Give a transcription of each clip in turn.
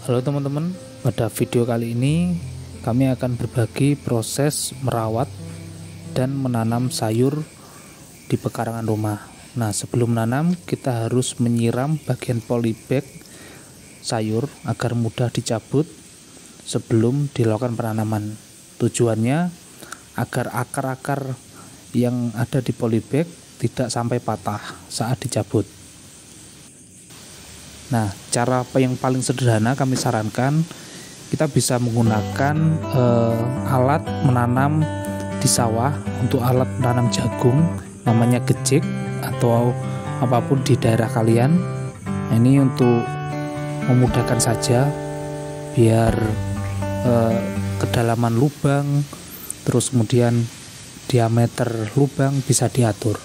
Halo teman-teman, pada video kali ini kami akan berbagi proses merawat dan menanam sayur di pekarangan rumah. Nah, sebelum menanam kita harus menyiram bagian polybag sayur agar mudah dicabut sebelum dilakukan penanaman. Tujuannya agar akar-akar yang ada di polybag tidak sampai patah saat dicabut. Nah, cara apa yang paling sederhana kami sarankan kita bisa menggunakan uh, alat menanam di sawah untuk alat menanam jagung namanya gejik atau apa pun di daerah kalian. Nah, ini untuk memudahkan saja biar uh, kedalaman lubang terus kemudian diameter lubang bisa diatur.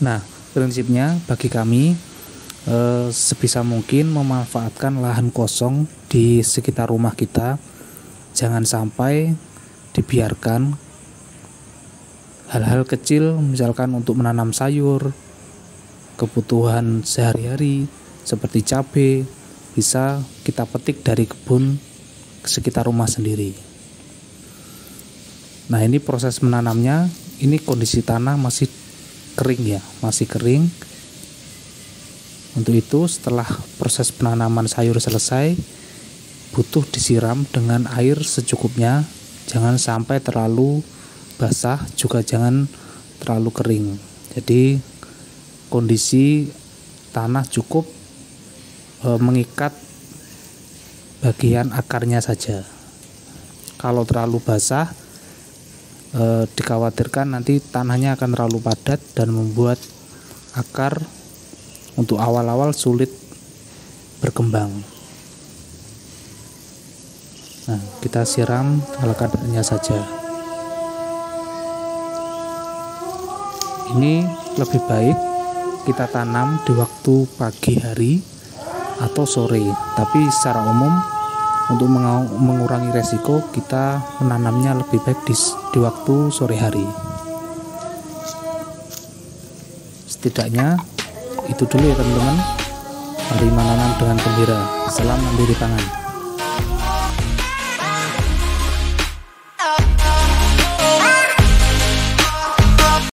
Nah, prinsipnya bagi kami eh, sebisa mungkin memanfaatkan lahan kosong di sekitar rumah kita. Jangan sampai dibiarkan hal-hal kecil misalkan untuk menanam sayur kebutuhan sehari-hari seperti cabai bisa kita petik dari kebun sekitar rumah sendiri. Nah ini proses menanamnya. Ini kondisi tanah masih kering ya, masih kering. Untuk itu setelah proses penanaman sayur selesai, butuh disiram dengan air secukupnya, jangan sampai terlalu basah, juga jangan terlalu kering. Jadi kondisi tanah cukup e, mengikat bagian akarnya saja. Kalau terlalu basah, e, dikhawatirkan nanti tanahnya akan terlalu padat dan membuat akar untuk awal-awal sulit berkembang. Nah, kita siram ala kadarnya saja. Ini lebih baik kita tanam di waktu pagi hari atau sore, tapi secara umum untuk mengurangi resiko kita menanamnya lebih baik di, di waktu sore hari. Setidaknya itu dulu ya teman-teman. Mari menanam dengan gembira. Salam mandiri pangan